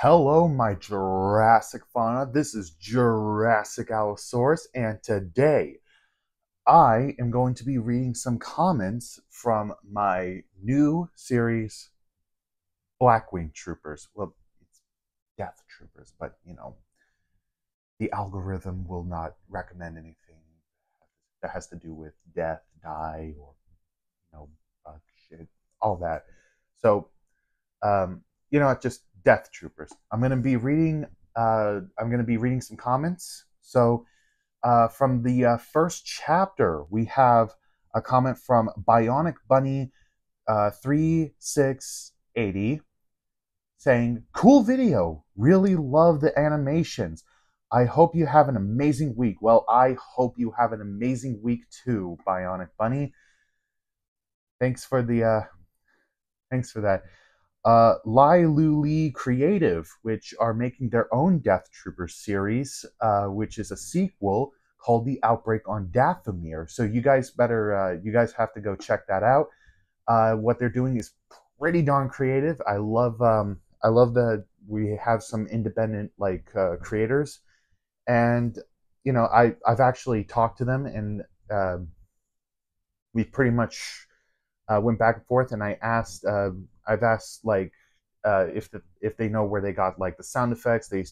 Hello, my Jurassic fauna. This is Jurassic Allosaurus, and today I am going to be reading some comments from my new series, Blackwing Troopers. Well, it's Death Troopers, but you know, the algorithm will not recommend anything that has to do with death, die, or you know, bug shit, all that. So, um, you know, just Death Troopers. I'm going to be reading. Uh, I'm going to be reading some comments. So, uh, from the uh, first chapter, we have a comment from Bionic Bunny uh, three six eighty, saying, "Cool video. Really love the animations. I hope you have an amazing week." Well, I hope you have an amazing week too, Bionic Bunny. Thanks for the. Uh, thanks for that uh, LyLuLe Creative, which are making their own Death Trooper series, uh, which is a sequel called The Outbreak on Dathomir. So you guys better, uh, you guys have to go check that out. Uh, what they're doing is pretty darn creative. I love, um, I love that we have some independent like uh, creators, and you know, I I've actually talked to them and um, we pretty much uh, went back and forth, and I asked I've asked like uh, if the if they know where they got like the sound effects they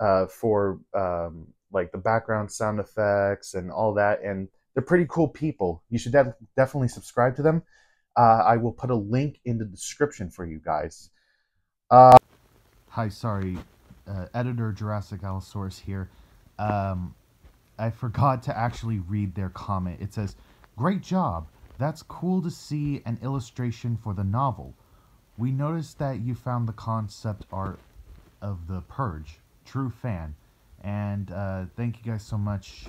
uh, for um, like the background sound effects and all that, and they're pretty cool people. You should def- definitely subscribe to them. Uh, I will put a link in the description for you guys. Uh, Hi, sorry, uh, editor Jurassic Allosaurus here. Um, I forgot to actually read their comment. It says, "Great job. That's cool to see an illustration for the novel. We noticed that you found the concept art of The Purge. True fan. And uh, thank you guys so much.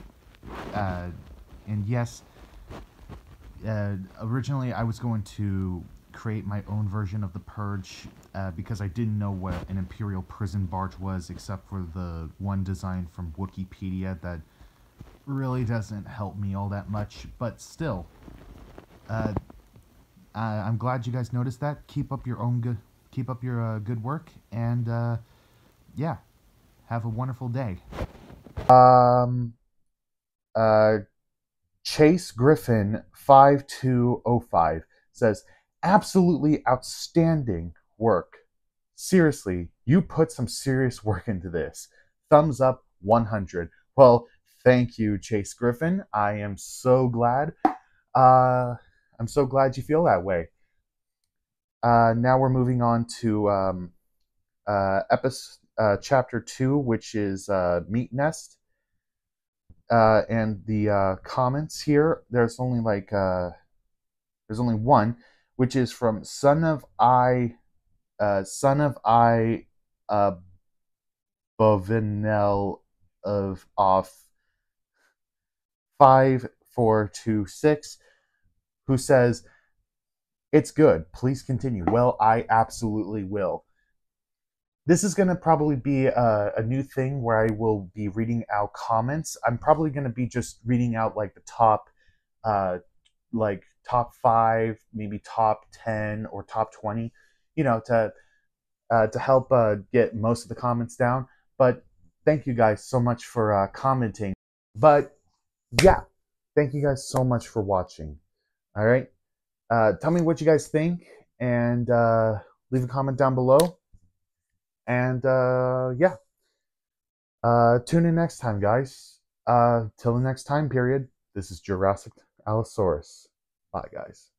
Uh, and yes, uh, originally I was going to create my own version of The Purge uh, because I didn't know what an Imperial prison barge was except for the one design from Wikipedia that really doesn't help me all that much. But still, uh, I'm glad you guys noticed that. Keep up your own good, keep up your uh, good work, and uh, yeah, have a wonderful day. Um, uh, Chase Griffin five two oh five says, "Absolutely outstanding work. Seriously, you put some serious work into this. Thumbs up 100." Well, thank you, Chase Griffin. I am so glad. Uh, I'm so glad you feel that way. Uh, now we're moving on to um, uh, episode, uh, chapter two, which is uh, Meat Nest. Uh, and the uh, comments here, there's only like there's only one, which is from Son of I, Son of I, uh, Bovinel of off five four two six who says, It's good. Please continue. Well, I absolutely will. This is going to probably be a, a, new thing where I will be reading out comments. I'm probably going to be just reading out like the top, uh, like top five, maybe top 10 or top 20, you know, to, uh, to help uh, get most of the comments down. But thank you guys so much for uh, commenting. But yeah, thank you guys so much for watching. All right. Uh, tell me what you guys think and uh, leave a comment down below. And uh, yeah. Uh, tune in next time, guys. Uh, till the next time period, this is Jurassic Allosaurus. Bye, guys.